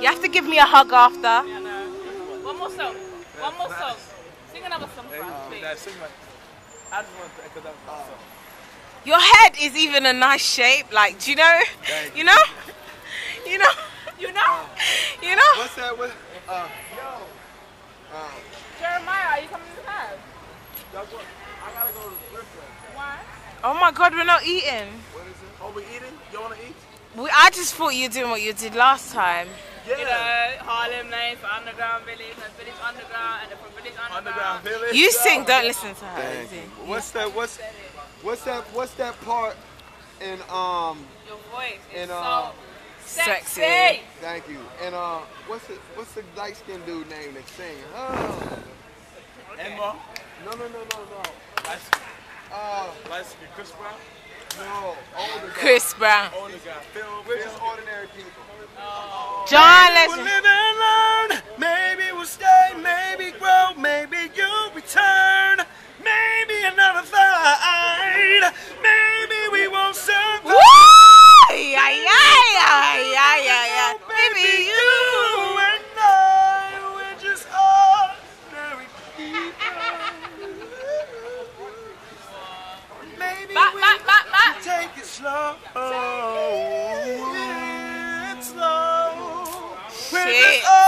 You have to give me a hug after. Yeah, no. One more song. One more song. Sing another song for us, please. That sing. I just want to because that song. Your head is even a nice shape. Like, do you know? Thank You know? You know? You know? You know? What's that? What? Uh, Yo. Jeremiah, are you coming to the house? that's what. I gotta go to the Brooklyn. Why? Oh my god, we're not eating. What is it? Oh, we eating? You wanna eat? We, I just thought you were doing what you did last time. Yeah. You know, Harlem names for Underground Village, and Village Underground, and then from Village Underground. Underground Village. You sing, don't listen to her. Thank is What's that? What's what's that? What's that part in um? Your voice is And, uh, so Sexy. sexy. Thank you. And uh, what's the what's the light skinned dude name that's singing? Oh. Emma, No no no no no. light Uh skin Chris Brown, no. Older guy. Chris Brown. older guy. Phil, We're just ordinary people. John We'll Legend. live and learn. Maybe we'll stay, maybe grow, maybe you'll return. Maybe another fight. Maybe we won't survive. Woo! Yeah, yeah, yeah, yeah, yeah, yeah. Baby, you. and I, we're just ordinary people. Maybe we take it slow.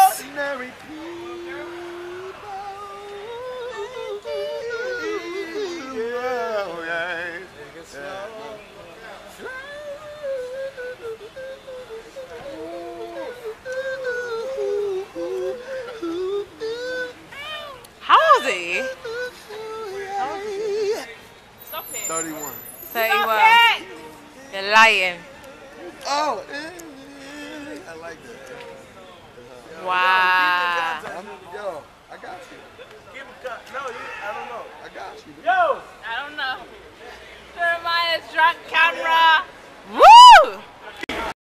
Ordinary people. Yeah, yeah. How old are you? Stop it. 31. 31. You're lying. Oh, eh, eh, eh. I like that. Wow. I'm, yo, I got you. Give him cut. No, you, I don't know. I got you. Yo! I don't know. Jeremiah's drunk camera. Woo!